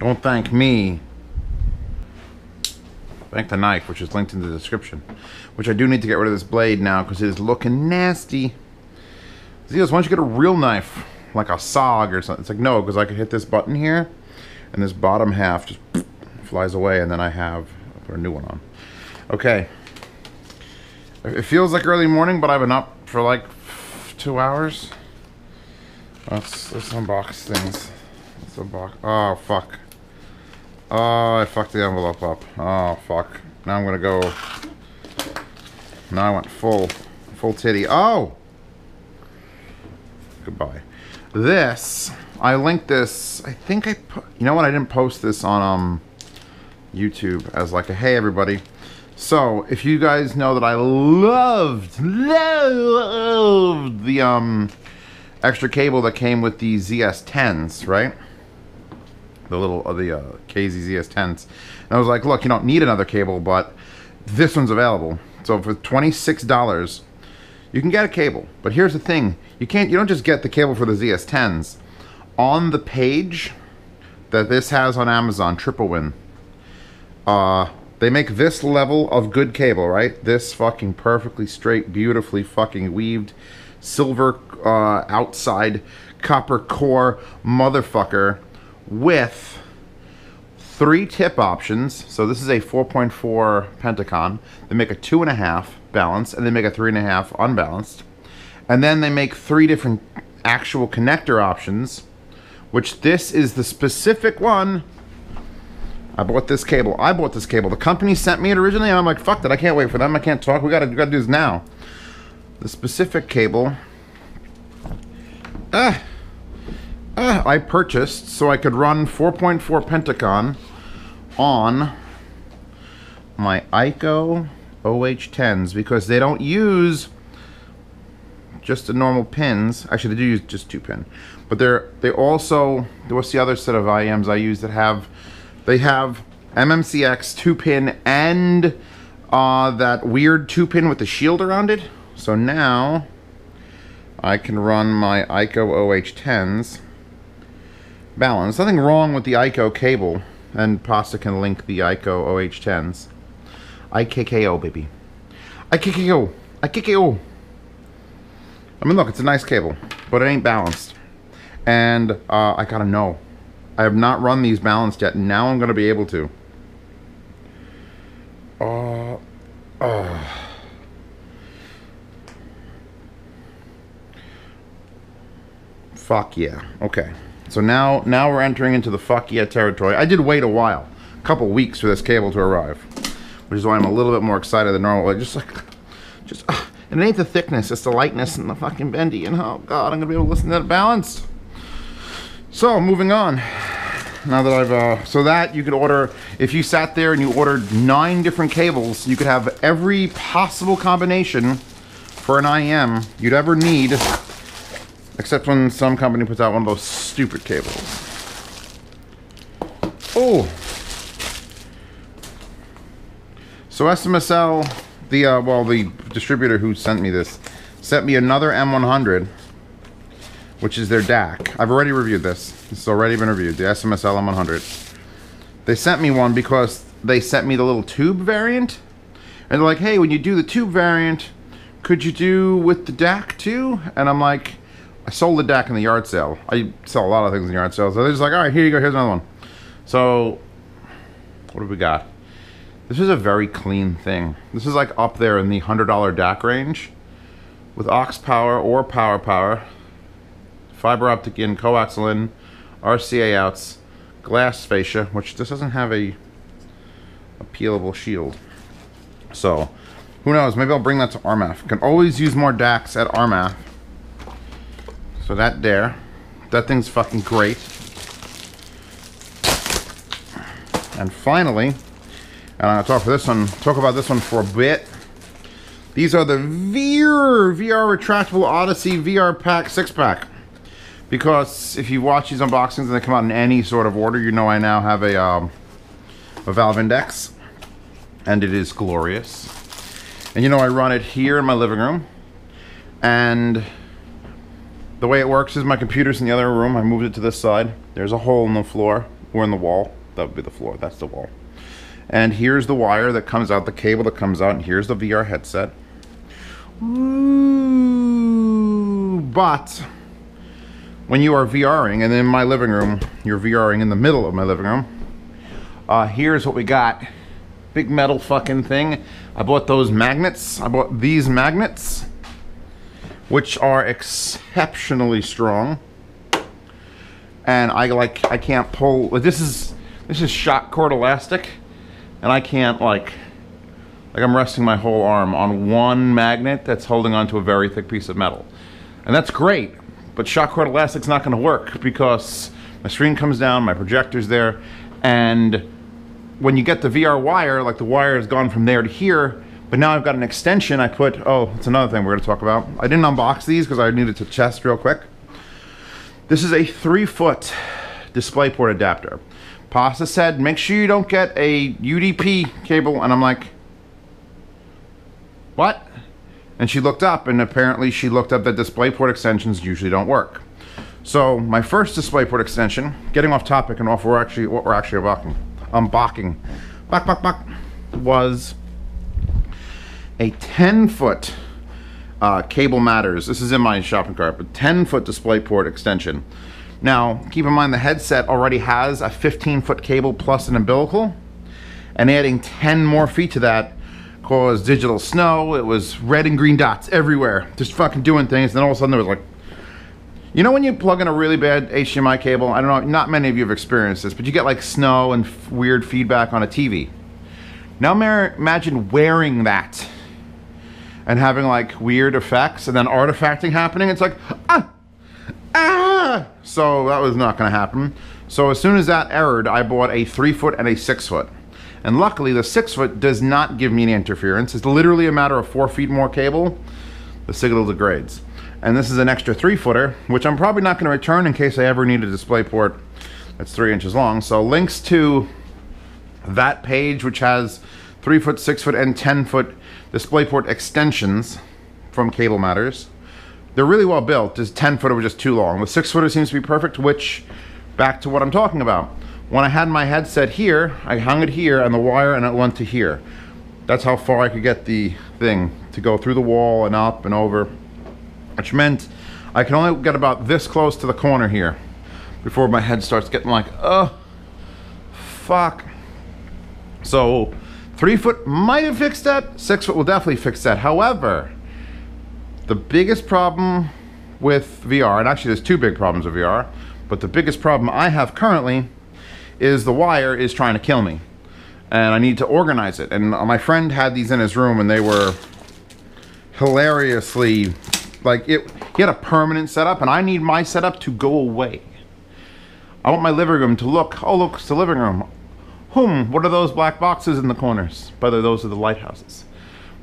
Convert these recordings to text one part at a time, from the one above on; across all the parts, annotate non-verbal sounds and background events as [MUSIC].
Don't thank me. Thank the knife, which is linked in the description. Which I do need to get rid of this blade now because it is looking nasty. Zeus, why don't you get a real knife? Like a SOG or something. It's like, no, because I can hit this button here and this bottom half just [SNIFFS] flies away and then I have, I'll put a new one on. Okay. It feels like early morning, but I've been up for like two hours. Let's, let's unbox things. Let's unbox. Oh, fuck. Oh, I fucked the envelope up. Oh, fuck. Now I'm gonna go. Now I went full, full titty. Oh! Goodbye. This, I linked this, I think I put, you know what, I didn't post this on um YouTube as like a, hey everybody. So, if you guys know that I loved, loved the um extra cable that came with the ZS10s, right? The little, uh, the uh, KZ ZS10s. And I was like, look, you don't need another cable, but this one's available. So for $26, you can get a cable. But here's the thing. You can't, you don't just get the cable for the ZS10s. On the page that this has on Amazon, Tripowin, uh, they make this level of good cable, right? This fucking perfectly straight, beautifully fucking weaved, silver uh, outside, copper core motherfucker with three tip options. So this is a 4.4 Pentaconn. They make a two and a half balanced, and they make a three and a half unbalanced. And then they make three different actual connector options, which this is the specific one. I bought this cable. I bought this cable. The company sent me it originally, and I'm like, fuck that. I can't wait for them. I can't talk. We gotta, we gotta do this now. The specific cable. Ah, uh, I purchased so I could run 4.4 Pentaconn on my Ikko OH10s because they don't use just the normal pins. Actually, they do use just two pin, but they're they also what's the other set of IEMs I use that have they have MMCX two pin and uh, that weird two pin with the shield around it. So now I can run my Ikko OH10s balance. Nothing wrong with the Ikko cable, and Pasta can link the Ikko OH10s. IKKO, baby. IKKO. IKKO. I mean, look, it's a nice cable, but it ain't balanced. And uh, I gotta know. I have not run these balanced yet. Now I'm gonna be able to. Uh, uh. Fuck yeah. Okay. So now, now we're entering into the fuck yeah territory. I did wait a while, a couple weeks for this cable to arrive, which is why I'm a little bit more excited than normal. Like, just like, just, uh, it ain't the thickness, it's the lightness and the fucking bendy, and oh god, I'm gonna be able to listen to that balanced. So, moving on. Now that I've, uh, so that you could order, if you sat there and you ordered nine different cables, you could have every possible combination for an IM you'd ever need Except when some company puts out one of those stupid cables. Oh! So SMSL, the, uh, well, the distributor who sent me this, sent me another M100, which is their DAC. I've already reviewed this. Has already been reviewed, the SMSL M100. They sent me one because they sent me the little tube variant. And they're like, hey, when you do the tube variant, could you do with the DAC too? And I'm like, I sold the DAC in the yard sale. I sell a lot of things in yard sales. So they're just like, all right, here you go. Here's another one. So what have we got? This is a very clean thing. This is like up there in the $100 DAC range with aux power or power power, fiber optic in, coaxial in, RCA outs, glass fascia, which this doesn't have a, a peelable shield. So, who knows? Maybe I'll bring that to RMAF. Can always use more DACs at RMAF. So that there. That thing's fucking great. And finally, and I'm gonna talk for this one, talk about this one for a bit. These are the VR VR retractable Odyssey VR pack six pack. Because if you watch these unboxings and they come out in any sort of order, you know I now have a um, a Valve Index, and it is glorious. And you know I run it here in my living room, and the way it works is my computer's in the other room. I moved it to this side. There's a hole in the floor. or in the wall. That would be the floor. That's the wall. And here's the wire that comes out, the cable that comes out, and here's the VR headset. Ooh, but when you are VRing, and in my living room, you're VRing in the middle of my living room, uh, here's what we got. Big metal fucking thing. I bought those magnets. I bought these magnets, which are exceptionally strong. And I like, I can't pull, this is, this is shock cord elastic and I can't like, like I'm resting my whole arm on one magnet that's holding onto a very thick piece of metal. And that's great, but shock cord elastic's not gonna work because my screen comes down, my projector's there, and when you get the VR wire, like the wire has gone from there to here, but now I've got an extension I put, oh, it's another thing we're gonna talk about. I didn't unbox these because I needed to test real quick. This is a three foot DisplayPort adapter. Pasta said, make sure you don't get a UDP cable. And I'm like, what? And she looked up and apparently she looked up that DisplayPort extensions usually don't work. So my first DisplayPort extension, getting off topic and off we're actually what we're actually unboxing, unboxing, back, back, back, was a 10 foot uh, Cable Matters. This is in my shopping cart, but 10 foot DisplayPort extension. Now, keep in mind the headset already has a 15 foot cable plus an umbilical, and adding 10 more feet to that caused digital snow. It was red and green dots everywhere, just fucking doing things. And Then all of a sudden there was like, you know when you plug in a really bad HDMI cable? I don't know, not many of you have experienced this, but you get like snow and weird feedback on a TV. Now imagine wearing that and having like weird effects and then artifacting happening. It's like, ah, ah! So that was not gonna happen. So as soon as that errored, I bought a three foot and a six foot. And luckily the six foot does not give me any interference. It's literally a matter of four feet more cable. The signal degrades. And this is an extra three footer, which I'm probably not gonna return in case I ever need a display port that's three inches long. So links to that page, which has three foot, six foot, and 10 foot DisplayPort extensions from Cable Matters. They're really well built. This 10 footer was just too long. The 6 footer seems to be perfect, which, back to what I'm talking about. When I had my headset here, I hung it here and the wire and it went to here. That's how far I could get the thing to go through the wall and up and over, which meant I can only get about this close to the corner here before my head starts getting like, oh, fuck. So three foot might have fixed that. Six foot will definitely fix that. However, the biggest problem with VR, and actually there's two big problems with VR, but the biggest problem I have currently is the wire is trying to kill me. And I need to organize it. And my friend had these in his room and they were hilariously, like it, he had a permanent setup and I need my setup to go away. I want my living room to look, oh look, it's the living room. Hmm, what are those black boxes in the corners? Whether those are the lighthouses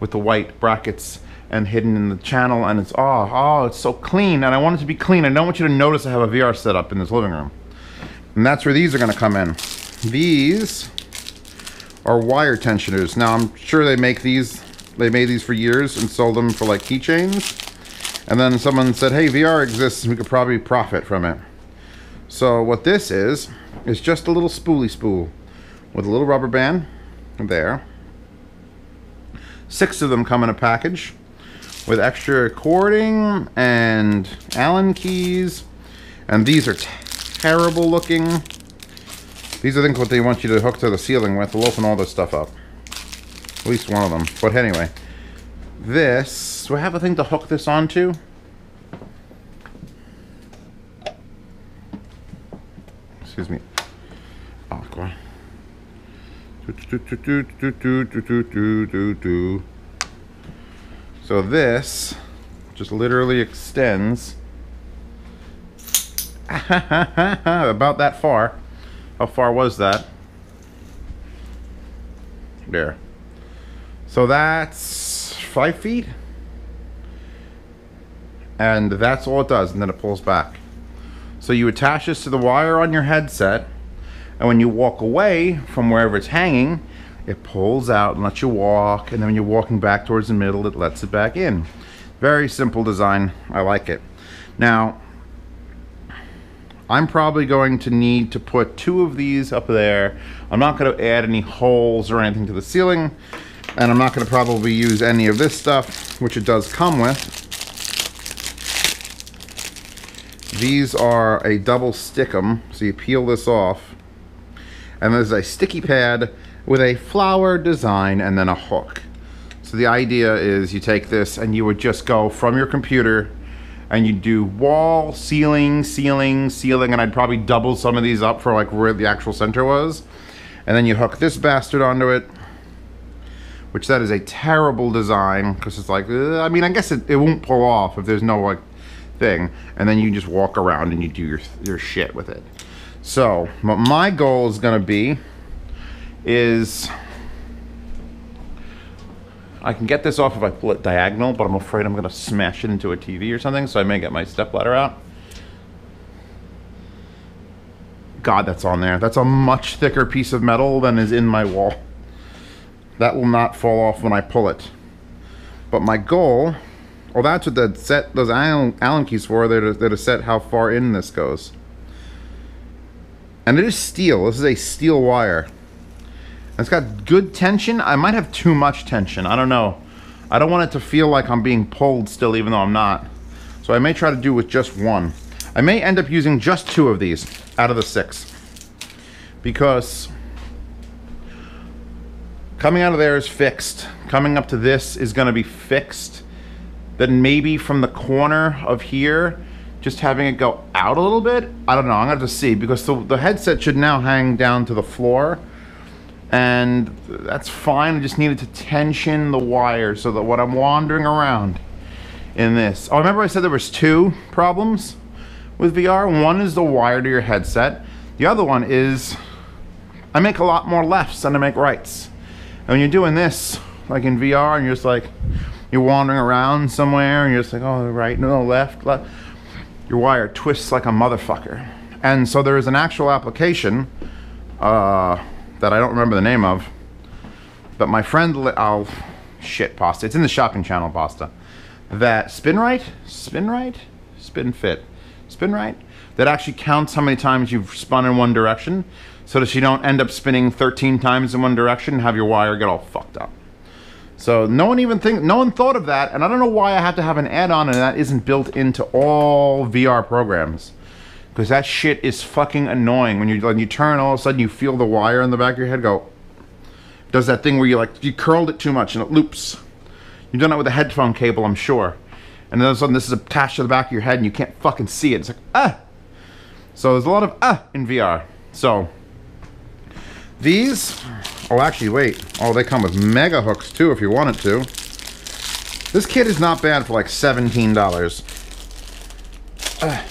with the white brackets and hidden in the channel and it's oh oh it's so clean and I want it to be clean. I don't want you to notice I have a VR setup in this living room. And that's where these are gonna come in. These are wire tensioners. Now I'm sure they make these they made these for years and sold them for like keychains. And then someone said hey VR exists we could probably profit from it. So what this is is just a little spoolie spool with a little rubber band there six of them come in a package with extra cording and Allen keys. And these are terrible looking. These are things what they want you to hook to the ceiling with. We'll open all this stuff up. At least one of them. But anyway, this, do I have a thing to hook this onto? Excuse me. So this just literally extends [LAUGHS] about that far. How far was that? There. So that's five feet. And that's all it does, and then it pulls back. So you attach this to the wire on your headset, and when you walk away from wherever it's hanging, it pulls out and lets you walk and then when you're walking back towards the middle it lets it back in very simple design I like it now I'm probably going to need to put two of these up there. I'm not going to add any holes or anything to the ceiling. And I'm not going to probably use any of this stuff, which it does come with. These are a double stickum, so you peel this off. And there's a sticky pad with a flower design and then a hook. So the idea is you take this and you would just go from your computer and you do wall, ceiling, ceiling, ceiling, and I'd probably double some of these up for like where the actual center was. And then you hook this bastard onto it, which that is a terrible design because it's like, I mean, I guess it, it won't pull off if there's no like thing. And then you just walk around and you do your, your shit with it. So my goal is gonna be is I can get this off if I pull it diagonal, but I'm afraid I'm gonna smash it into a TV or something, so I may get my stepladder out. God, that's on there. That's a much thicker piece of metal than is in my wall. That will not fall off when I pull it. But my goal, well, that's what the set those Allen, Allen keys for. They're to, they're to set how far in this goes. And it is steel. This is a steel wire. It's got good tension. I might have too much tension. I don't know. I don't want it to feel like I'm being pulled still, even though I'm not. So I may try to do with just one. I may end up using just two of these out of the six. Because coming out of there is fixed. Coming up to this is going to be fixed. Then maybe from the corner of here, just having it go out a little bit. I don't know. I'm to have to see because the, the headset should now hang down to the floor and that's fine. I just needed to tension the wire so that when I'm wandering around in this. Oh, remember I said there was two problems with VR? One is the wire to your headset. The other one is I make a lot more lefts than I make rights. And when you're doing this, like in VR, and you're just like, you're wandering around somewhere, and you're just like, oh, right, no, left, left. Your wire twists like a motherfucker. And so there is an actual application, uh, that I don't remember the name of. But my friend, oh, shit, pasta. It's in the shopping channel, pasta. That spin right, spin right, spin fit, spin right. That actually counts how many times you've spun in one direction, so that you don't end up spinning 13 times in one direction and have your wire get all fucked up. So no one even think, no one thought of that, and I don't know why I have to have an add-on and that isn't built into all VR programs because that shit is fucking annoying. When you when you turn, all of a sudden you feel the wire in the back of your head go. Does that thing where you like you curled it too much and it loops. You've done that with a headphone cable, I'm sure. And then all of a sudden this is attached to the back of your head and you can't fucking see it. It's like ah. So there's a lot of ah in VR. So these. Oh, actually, wait. Oh, they come with mega hooks too if you wanted to. This kit is not bad for like seventeen dollars. Uh,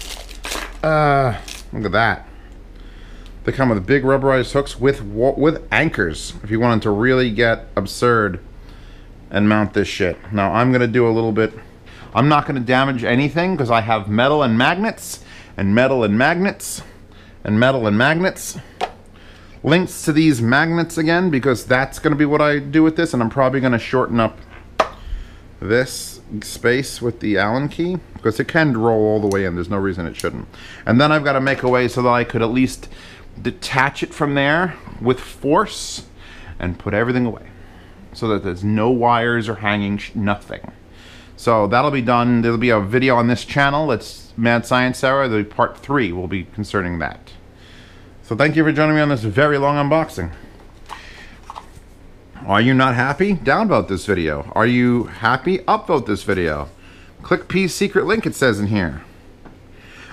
uh, look at that. They come with big rubberized hooks with with anchors if you wanted to really get absurd and mount this shit. Now I'm gonna do a little bit. I'm not gonna damage anything because I have metal and magnets and metal and magnets and metal and magnets. Links to these magnets again because that's gonna be what I do with this and I'm probably gonna shorten up this space with the Allen key because it can roll all the way in. There's no reason it shouldn't. And then I've got to make a way so that I could at least detach it from there with force and put everything away so that there's no wires or hanging, nothing. So that'll be done. There'll be a video on this channel. It's Mad Science Hour. The part three will be concerning that. So thank you for joining me on this very long unboxing. Are you not happy? Downvote this video. Are you happy? Upvote this video. Click P's secret link it says in here.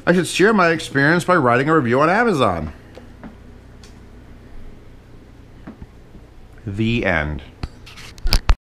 I should share my experience by writing a review on Amazon. The end.